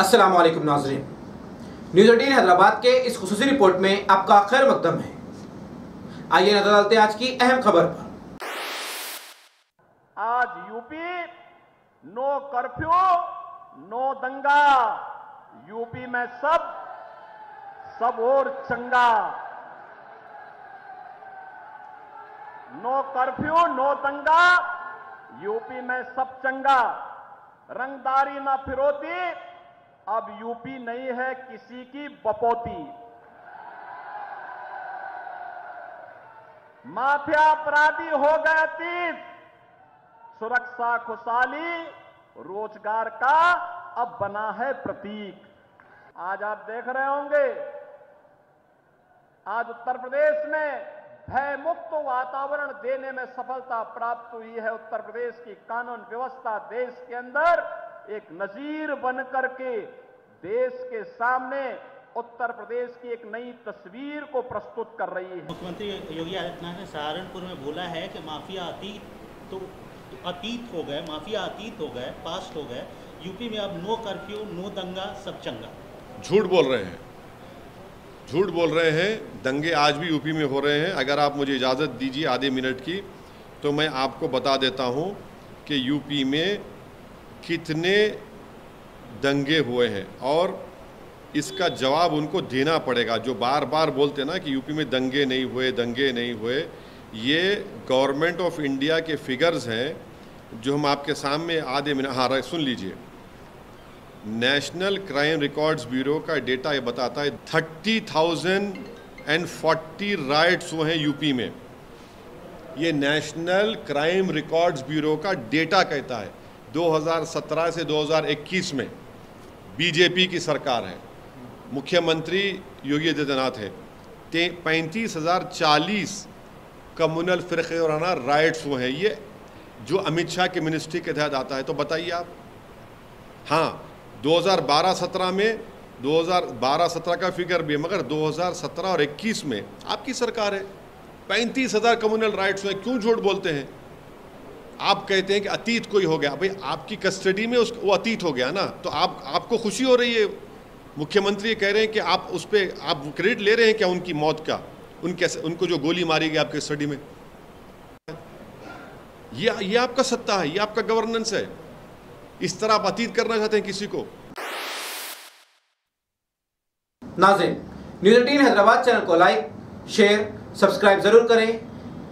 अस्सलाम वालेकुम नाजरीन। न्यूज़ एटीन हैदराबाद के इस खसूसी रिपोर्ट में आपका खैर मकदम है। आइए नज़र डालते हैं आज की अहम खबर पर। आज यूपी नो कर्फ्यू, नो दंगा। यूपी में सब सब और चंगा। नो कर्फ्यू, नो दंगा, यूपी में सब चंगा। रंगदारी ना फिरोती अब यूपी नहीं है किसी की बपोती। माफिया अपराधी हो गए अतीत सुरक्षा खुशहाली, रोज़गार का अब बना है प्रतीक। आज आप देख रहे होंगे, आज उत्तर प्रदेश में भय मुक्त वातावरण देने में सफलता प्राप्त हुई है। उत्तर प्रदेश की कानून व्यवस्था देश के अंदर एक नजीर बनकर के देश के सामने उत्तर प्रदेश की एक नई तस्वीर को प्रस्तुत कर रही है। मुख्यमंत्री योगी आदित्यनाथ ने सहारनपुर में बोला है कि माफिया अतीत तो, अतीत हो गए माफिया अतीत हो गए पास्ट हो गए। यूपी में अब नो कर्फ्यू नो दंगा सब चंगा। झूठ बोल रहे हैं। झूठ बोल रहे हैं दंगे आज भी यूपी में हो रहे हैं। अगर आप मुझे इजाज़त दीजिए आधे मिनट की तो मैं आपको बता देता हूँ कि यूपी में कितने दंगे हुए हैं और इसका जवाब उनको देना पड़ेगा। जो बार बार बोलते हैं ना कि यूपी में दंगे नहीं हुए, दंगे नहीं हुए, ये गवर्नमेंट ऑफ़ इंडिया के फिगर्स हैं जो हम आपके सामने आधे मिनट हाँ सुन लीजिए। नेशनल क्राइम रिकॉर्ड्स ब्यूरो का डेटा ये बताता है, thirty thousand and forty riots हुए हैं यूपी में। ये नेशनल क्राइम रिकॉर्ड्स ब्यूरो का डेटा कहता है। 2017 से 2021 में बीजेपी की सरकार है। मुख्यमंत्री योगी आदित्यनाथ है। पैंतीस हज़ार चालीस कम्यूनल कम्युनल फ़िरक़ाना राइट्स हुए हैं। ये जो अमित शाह के मिनिस्ट्री के तहत आता है तो बताइए आप। हाँ 2012-17 में 2012-17 का फिगर भी है, मगर 2017 और 21 में आपकी सरकार है। पैंतीस हज़ार कम्युनल राइट्स में क्यों झूठ बोलते हैं? आप कहते हैं कि अतीत कोई हो गया। भाई, आपकी कस्टडी में उस, वो अतीत हो गया ना तो आप, आपको खुशी हो रही है? मुख्यमंत्री कह रहे हैं कि आप उस पर आप क्रेडिट ले रहे हैं क्या उनकी मौत का? उनके उनको जो गोली मारी गई आपके कस्टडी में? ये ये आपका सत्ता है, ये आपका गवर्नेंस है। इस तरह आप अतीत करना चाहते हैं किसी को? नाजिन न्यूज़ एटीन हैदराबाद चैनल को लाइक शेयर सब्सक्राइब ज़रूर करें।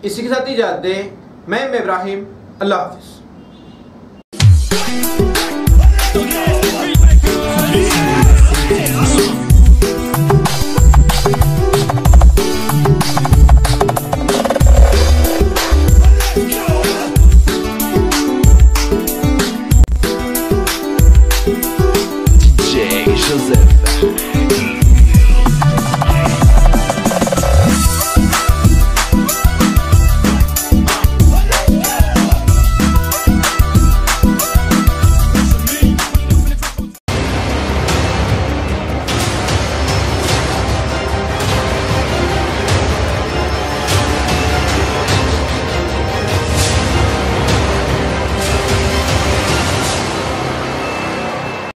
इसी के साथ इजाज़त दें, मैं इब्राहिम। Allah Hafiz. Joseph.